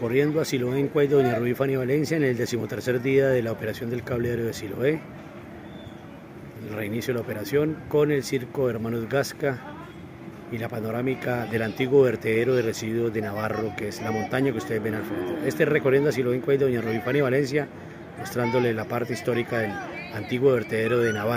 recorriendo a Siloé en Cuay Doña Rubí Fani Valencia en el decimotercer día de la operación del cable aéreo de Siloé. El reinicio de la operación con el circo Hermanos Gasca y la panorámica del antiguo vertedero de residuos de Navarro, que es la montaña que ustedes ven al frente. Este recorriendo a Siloé en Cuay Doña Rubí Fani Valencia, mostrándole la parte histórica del antiguo vertedero de Navarro.